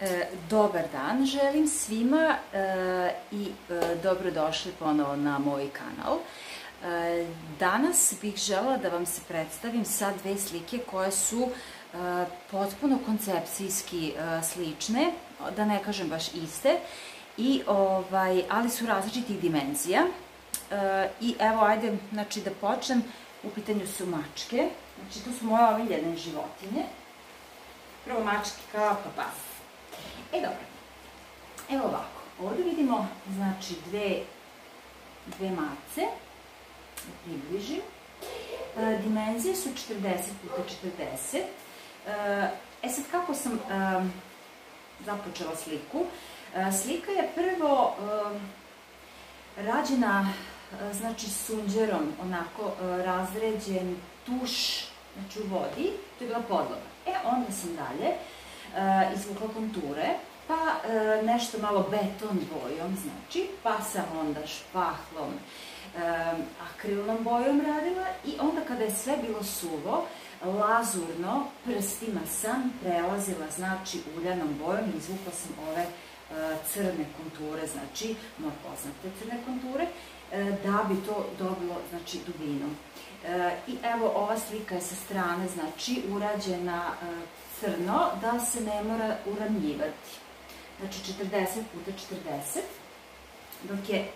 E, dobar dan želim svima e, i e, dobrodošli ponovo na moj kanal. E, danas bih žela da vam se predstavim sa dve slike koje su potpuno koncepcijski slične, da ne kažem baš iste, i, ovaj, ali su različitih dimenzija. I evo, ajde znači, da počnem. U pitanju su mačke. Znači, to su moje omiljene životinje. Prvo mačke kao papas. E dobro, evo ovako, ovde vidimo znači dve, dve mace, da približim. E, dimenzije su 40 puta 40. E, e sad kako sam e, započela sliku? E, slika je prvo e, rađena znači sunđerom, onako razređen tuš, znači u vodi, to je bila podloga. E, onda sam dalje izvukla konture, pa uh, nešto malo beton bojom, znači, pa sam onda špahlom, uh, akrilnom bojom radila i onda kada je sve bilo suvo, lazurno prstima sam prelazila, znači, uljanom bojom i izvukla sam ove crne konture, znači, poznate crne konture, da bi to dobilo, znači, dubinu. I evo, ova slika je sa strane, znači, urađena crno da se ne mora uramljivati. Znači 40 puta 40, dok je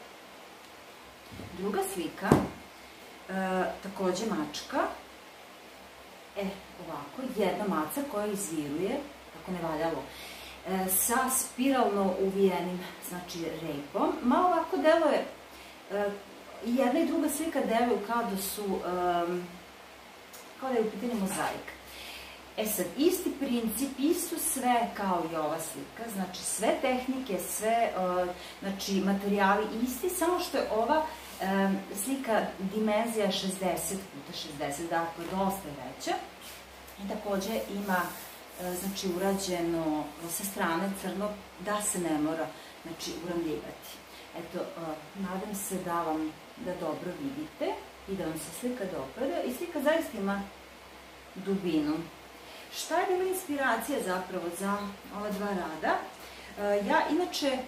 druga slika, e, takođe mačka, e, ovako, jedna maca koja izviruje, tako ne valjalo, e, sa spiralno uvijenim, znači, repom. Malo ovako deluje, e, jedna i druga slika deluju kao da su, e, kao da je u pitanju mozaika. E sad, isti princip, isto sve kao i ova slika, znači sve tehnike, sve, znači materijali isti, samo što je ova slika dimenzija 60 puta 60, dakle dosta veća. I takođe ima znači urađeno sa strane crno da se ne mora znači uramljivati. Eto, uh, nadam se da vam da dobro vidite i da vam se slika dopada i slika zaista ima dubinu. Šta je bila inspiracija zapravo za ova dva rada? E, ja inače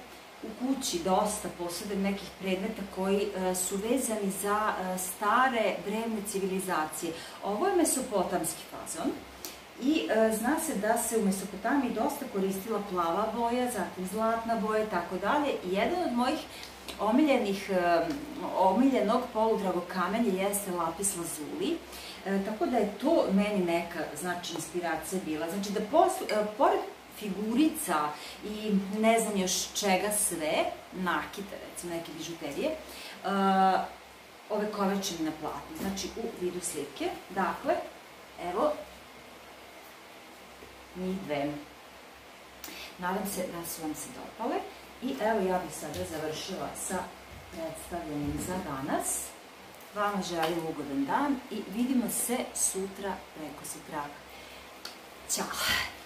u kući dosta posjedujem nekih predmeta koji e, su vezani za e, stare drevne civilizacije. Ovo je mesopotamski fazon i zna se da se u Mesopotamiji dosta koristila plava boja, zatim zlatna boja tako dalje. I jedan od mojih omiljenih, omiljenog poludragog kamenja jeste lapis lazuli. E, tako da je to meni neka, znači, inspiracija bila. Znači da e, pored figurica i ne znam još čega sve, nakita, recimo, neke bižuterije, e, ove kovečine na platnu, znači u vidu slike. Dakle, evo, njih dve. Nadam se da su vam se dopale. I evo ja bih sada završila sa predstavljanjem za danas. Vama želim ugodan dan i vidimo se sutra preko sutra. Ćao!